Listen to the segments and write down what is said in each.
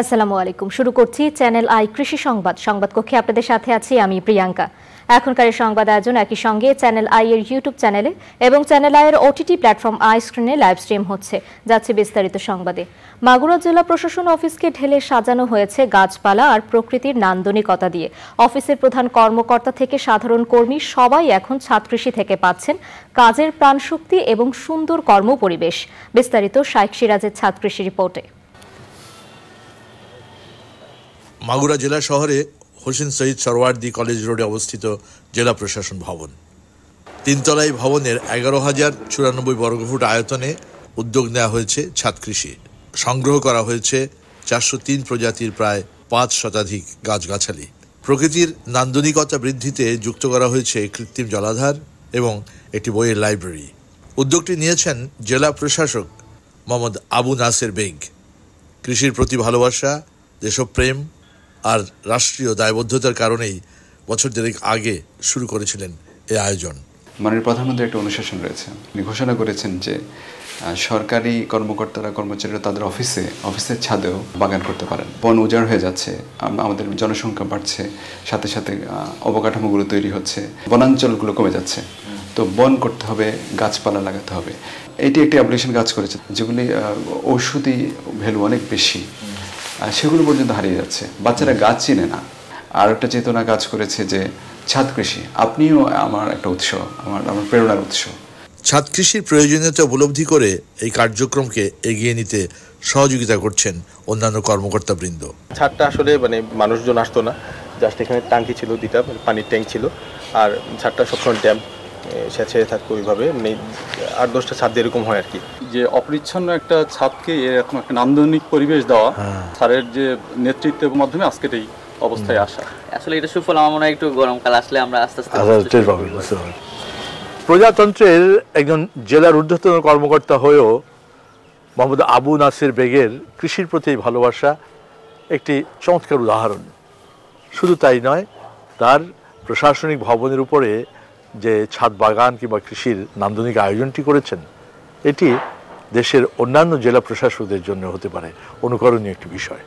আসসালামু আলাইকুম। শুরু করছি চ্যানেল আই কৃষি সংবাদ। সংবাদ কক্ষে আপনাদের সাথে আছি আমি প্রিয়াঙ্কা। এখনকার সংবাদ আয়োজন একই সঙ্গে চ্যানেল আই এর ইউটিউব চ্যানেলে এবং চ্যানেল আই এর ওটিটি প্ল্যাটফর্ম আই স্ক্রিনে লাইভ স্ট্রিম হচ্ছে। যাচ্ছে বিস্তারিত সংবাদে। মাগুরা জেলা প্রশাসন অফিসকে ঢেলে সাজানো হয়েছে গাছপালা আর প্রকৃতির নান্দনিকতা দিয়ে। অফিসের প্রধান কর্মকর্তা থেকে সাধারণ কর্মী সবাই এখন ছাদকৃষি থেকে পাচ্ছেন কাজের প্রাণশক্তি এবং সুন্দর কর্মপরিবেশ। বিস্তারিত শাইখ সিরাজের ছাদকৃষি রিপোর্টে। মাগুরা জেলা শহরে হোসেন সঈদ সরওয়ার্দি কলেজ রোডে অবস্থিত জেলা প্রশাসন ভবন। তিনতলাই ভবনের এগারো হাজার চুরানব্বই বর্গফুট আয়তনে উদ্যোগ নেওয়া হয়েছে ছাদ কৃষি। সংগ্রহ করা হয়েছে চারশো তিন প্রজাতির প্রায় পাঁচ শতাধিক গাছগাছালি। প্রকৃতির নান্দনিকতা বৃদ্ধিতে যুক্ত করা হয়েছে কৃত্রিম জলাধার এবং একটি বইয়ের লাইব্রেরি। উদ্যোগটি নিয়েছেন জেলা প্রশাসক মোহাম্মদ আবু নাসের বেগ। কৃষির প্রতি ভালোবাসা, দেশপ্রেম আর রাষ্ট্রীয় দায়বদ্ধতার কারণেই বছর দেড়েক আগে শুরু করেছিলেন এই আয়োজন। মাননীয় প্রধানমন্ত্রী একটা অনুশাসন রয়েছে। উনি ঘোষণা করেছেন যে সরকারি কর্মকর্তারা, কর্মচারীরা তাদের অফিসে, অফিসের ছাদেও বাগান করতে পারেন। বন উজাড় হয়ে যাচ্ছে আমাদের জনসংখ্যা বাড়ছে, সাথে সাথে অবকাঠামোগুলো তৈরি হচ্ছে, বনাঞ্চলগুলো কমে যাচ্ছে। তো বন করতে হবে, গাছপালা লাগাতে হবে। এটি একটি অ্যাপ্লিকেশন কাজ করেছে, যেগুলি ঔষধি ভ্যালু অনেক বেশি। সেগুলো পর্যন্ত হারিয়ে যাচ্ছে। বাচ্চারা গাছ চিনে না। আর একটা চেতনা কাজ করেছে যে ছাদ কৃষি আপনিও আমার একটা উৎস আমার আমার প্রেরণার উৎস। ছাদ কৃষির প্রয়োজনীয়তা উপলব্ধি করে এই কার্যক্রমকে এগিয়ে নিতে সহযোগিতা করছেন অন্যান্য কর্মকর্তা বৃন্দ ছাদটা আসলে মানে মানুষজন আসতো না। জাস্ট এখানে টাঙ্কি ছিল দুইটা পানির ট্যাঙ্ক ছিল। আর ছাদটা সবসময় ড্যাম। স্যাঁচে থাকতো ওইভাবে মানে আট দশটা ছাদ এরকম হয় আর কি। যে অপরিচ্ছন্ন একটা ছাদকে এরকম একটা নান্দনিক পরিবেশ দেওয়া স্যারের যে নেতৃত্বের মাধ্যমে আজকের এই অবস্থায় আসা। আসলে এটা সুফল আমার মনে হয় একটু গরমকাল আসলে আমরা আস্তে আস্তে প্রজাতন্ত্রের একজন জেলার ঊর্ধ্বতন কর্মকর্তা হয়েও মোহাম্মদ আবু নাসির বেগের কৃষির প্রতি ভালোবাসা একটি চমৎকার উদাহরণ। শুধু তাই নয় তার প্রশাসনিক ভবনের উপরে যে ছাদ বাগান কিংবা কৃষির নান্দনিক আয়োজনটি করেছেন, এটি দেশের অন্যান্য জেলা প্রশাসকদের জন্য হতে পারে অনুকরণীয় একটি বিষয়।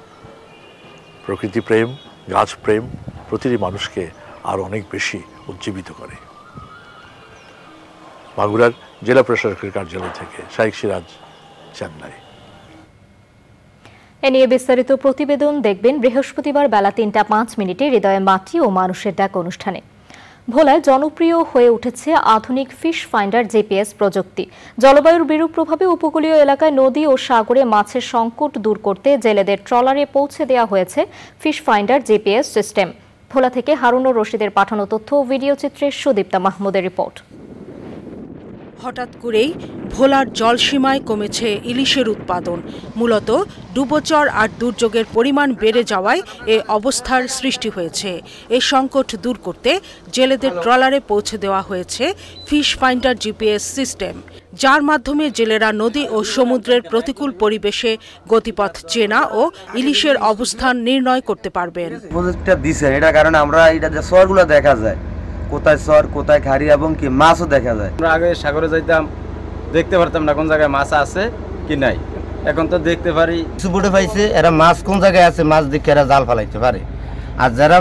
প্রকৃতি প্রেম, গাছ প্রেম প্রতিটি মানুষকে আর অনেক বেশি উজ্জীবিত করে। মাগুরার জেলা প্রশাসকের কার্যালয় থেকে শাইক সিরাজ চেন্নাই। এ নিয়ে বিস্তারিত প্রতিবেদন দেখবেন বৃহস্পতিবার বেলা তিনটা পাঁচ মিনিটে হৃদয়ে মাটি ও মানুষের ডাক অনুষ্ঠানে। ভোলায় জনপ্রিয় হয়ে উঠেছে আধুনিক ফিশ ফাইন্ডার জিপিএস প্রযুক্তি। জলবায়ুর বিরূপ প্রভাবে উপকূলীয় এলাকায় নদী ও সাগরে মাছের সংকট দূর করতে জেলেদের ট্রলারে পৌঁছে দেওয়া হয়েছে fish finder GPS system. Bhola থেকে হারুনুর রশিদের পাঠানো তথ্য ভিডিও চিত্রে সুদীপ্তা মাহমুদের রিপোর্ট। হঠাৎ করেই ভোলার জলসীমায় কমেছে ইলিশের উৎপাদন। মূলত ডুবোচর আর দুর্যোগের পরিমাণ বেড়ে যাওয়ায় এ অবস্থার সৃষ্টি হয়েছে। এ সংকট দূর করতে জেলেদের ট্রলারে পৌঁছে দেওয়া হয়েছে ফিশ ফাইন্ডার জিপিএস সিস্টেম, যার মাধ্যমে জেলেরা নদী ও সমুদ্রের প্রতিকূল পরিবেশে গতিপথ চেনা ও ইলিশের অবস্থান নির্ণয় করতে পারবেন। এটা কারণে আমরা এটা শহরগুলো দেখা যায় কোথায় চর কোথায় খাড়ি এবং কি মাছও দেখা যায়। আমরা আগে সাগরে যাইতাম দেখতে পারতাম না কোন জায়গায় মাছ আছে কি নাই। এখন তো দেখতে পারি। সুপুটে পাইছে এরা মাছ কোন জায়গায় আছে মাছ দেখে এরা জাল ফালাইতে পারে। আর যারা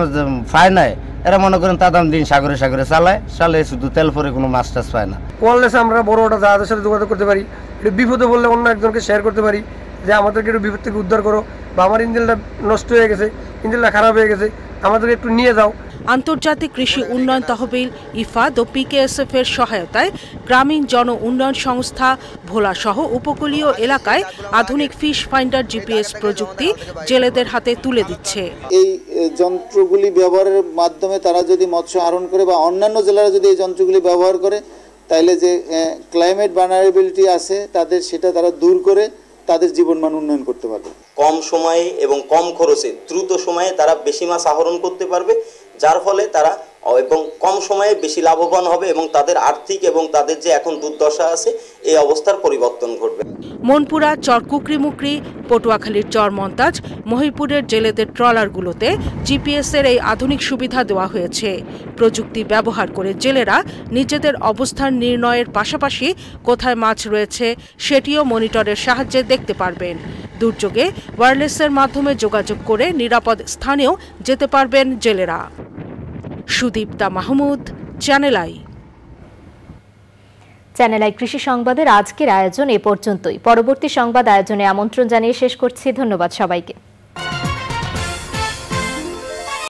পায় নাই এরা মনে করেন তাদাম দিন সাগরে সাগরে চালায় চালে শুধু তেল পরে কোনো মাছ টাছ পায় না। কললেসে আমরা বড় বড় জাহাজের সাথে যোগাযোগ করতে পারি একটু বিপদে বললে অন্য একজনকে শেয়ার করতে পারি যে আমাদেরকে একটু বিপদ থেকে উদ্ধার করো বা আমার ইঞ্জিনটা নষ্ট হয়ে গেছে ইঞ্জিনটা খারাপ হয়ে গেছে আমাদেরকে একটু নিয়ে যাও। আন্তর্জাতিক কৃষি উন্নয়ন তহবিল ইফাদ ও পিকেএসএফ এর সহায়তায় গ্রামীণ জন উন্নয়ন সংস্থা ভোলা সহ উপকূলীয় এলাকায় আধুনিক ফিশ ফাইন্ডার জিপিএস প্রযুক্তি জেলেদের হাতে তুলে দিচ্ছে। এই যন্ত্রগুলি ব্যবহারের মাধ্যমে তারা যদি মৎস্য আহরণ করে বা অন্যান্য জেলারা যদি এই যন্ত্রগুলি ব্যবহার করে তাইলে যে ক্লাইমেট বানারেবিলিটি আছে তাদের সেটা তারা দূর করে তাদের জীবনমান উন্নয়ন করতে পারবে। কম সময়ে এবং কম খরচে দ্রুত সময়ে তারা বেশি মাছ আহরণ করতে পারবে যার ফলে তারা এবং কম সময়ে বেশি লাভবান হবে এবং তাদের আর্থিক এবং তাদের যে এখন দুর্দশা আছে, এই অবস্থার পরিবর্তন ঘটবে। মনপুরা চর কুকরিমুকরি পটুয়াখালীর চর মন্তাজ মহিপুরের জেলেদের ট্রলারগুলোতে জিপিএস এর এই আধুনিক সুবিধা দেওয়া হয়েছে। প্রযুক্তি ব্যবহার করে জেলেরা নিজেদের অবস্থান নির্ণয়ের পাশাপাশি কোথায় মাছ রয়েছে সেটিও মনিটরের সাহায্যে দেখতে পারবেন। দুর্যোগে ওয়্যারলেসের মাধ্যমে যোগাযোগ করে নিরাপদ স্থানেও যেতে পারবেন জেলেরা। Sudipta Mahmud, channel I. Channel I কৃষি সংবাদের আজকের আয়োজন এ পর্যন্তই। পরবর্তী সংবাদ আয়োজনে আমন্ত্রণ জানিয়ে শেষ করছি। ধন্যবাদ সবাইকে।